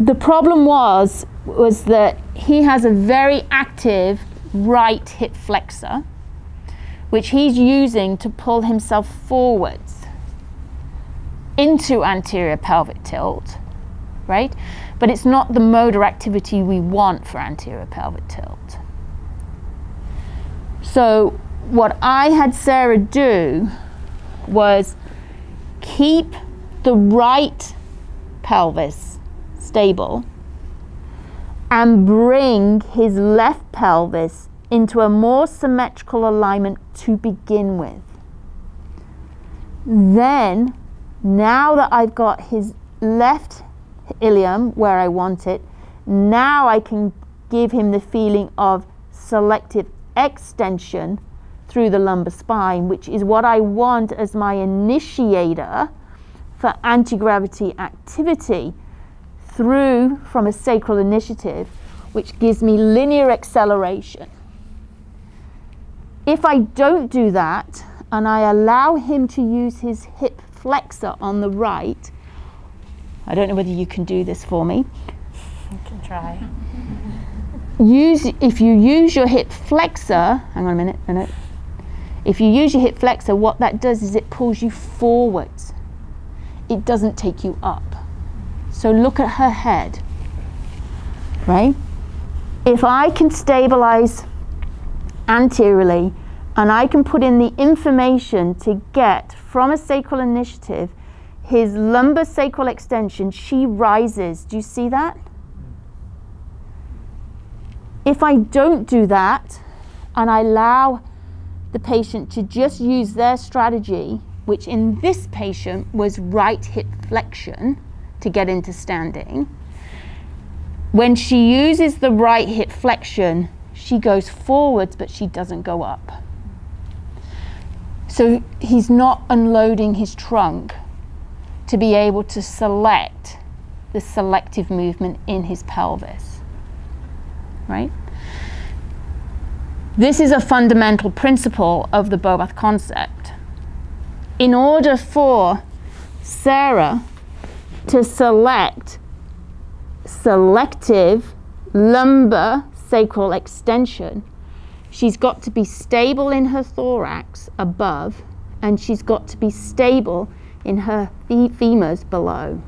the problem was was that he has a very active right hip flexor, which he's using to pull himself forwards into anterior pelvic tilt, right? But it's not the motor activity we want for anterior pelvic tilt. So what I had Sarah do was keep the right pelvis stable and bring his left pelvis into a more symmetrical alignment to begin with. Then, now that I've got his left ilium where I want it, now I can give him the feeling of selective extension through the lumbar spine, which is what I want as my initiator for anti gravity activity through from a sacral initiative, which gives me linear acceleration. If I don't do that and I allow him to use his hip flexor on the right, I don't know whether you can do this for me. You can try. Use if you use your hip flexor, hang on a minute, a minute. If you use your hip flexor, what that does is it pulls you forwards. It doesn't take you up. So look at her head, right? If I can stabilize anteriorly and I can put in the information to get from a sacral initiative his lumbar sacral extension, she rises. Do you see that? If I don't do that and I allow the patient to just use their strategy, which in this patient was right hip flexion, to get into standing. When she uses the right hip flexion, she goes forwards, but she doesn't go up. So he's not unloading his trunk to be able to select the selective movement in his pelvis. Right? This is a fundamental principle of the Bobath concept. In order for Sarah to select selective lumbar sacral extension, she's got to be stable in her thorax above and she's got to be stable in her femurs below.